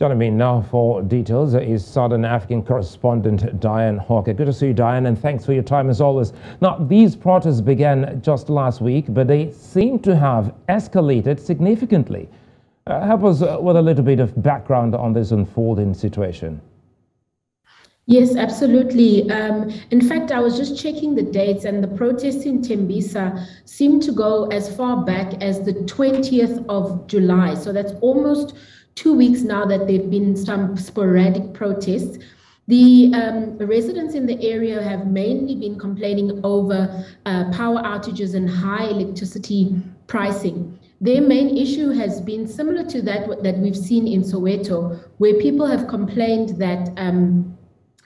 Joining me now for details is Southern African correspondent Dianne Hawker. Good to see you, Dianne, and thanks for your time as always. Now, these protests began just last week, but they seem to have escalated significantly. Uh, help us uh, with a little bit of background on this unfolding situation. Yes, absolutely. Um, in fact, I was just checking the dates, and the protests in Tembisa seem to go as far back as the 20th of July. So that's almost two weeks now that there have been some sporadic protests. The um, residents in the area have mainly been complaining over uh, power outages and high electricity pricing. Their main issue has been similar to that that we've seen in Soweto, where people have complained that um,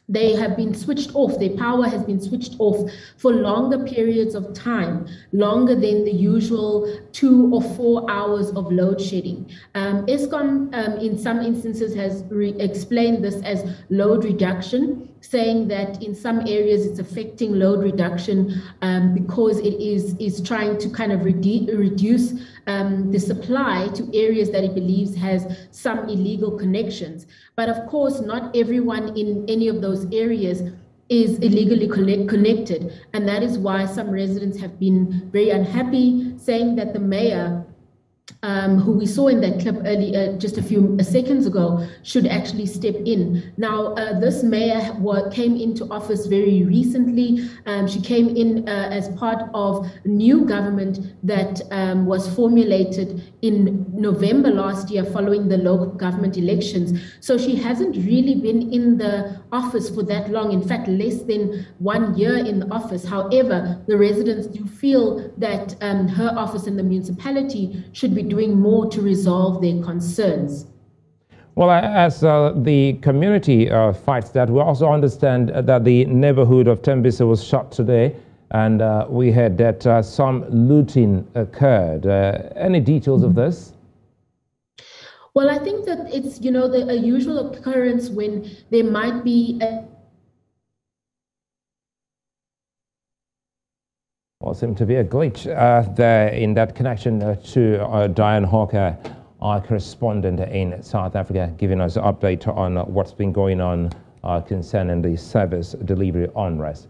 they have been switched off, their power has been switched off for longer periods of time, longer than the usual two or four hours of load shedding. Um, Eskom, um, in some instances, has explained this as load reduction, saying that in some areas it's affecting load reduction um, because it is, is trying to kind of redu reduce um, the supply to areas that it believes has some illegal connections. But of course, not everyone in any of those areas is illegally connected. And that is why some residents have been very unhappy, saying that the mayor um, who we saw in that clip earlier, uh, just a few seconds ago, should actually step in. Now, uh, this mayor came into office very recently. Um, she came in uh, as part of new government that um, was formulated in November last year following the local government elections. So she hasn't really been in the office for that long. In fact, less than one year in the office. However, the residents do feel that um, her office in the municipality should be doing more to resolve their concerns? Well, as uh, the community uh, fights that, we also understand that the neighborhood of Tembisa was shot today, and uh, we heard that uh, some looting occurred. Uh, any details of this? Well, I think that it's, you know, the, a usual occurrence when there might be a Well, seemed to be a glitch uh, there in that connection uh, to uh, Dianne Hawker, our correspondent in South Africa, giving us an update on what's been going on concerning the service delivery unrest.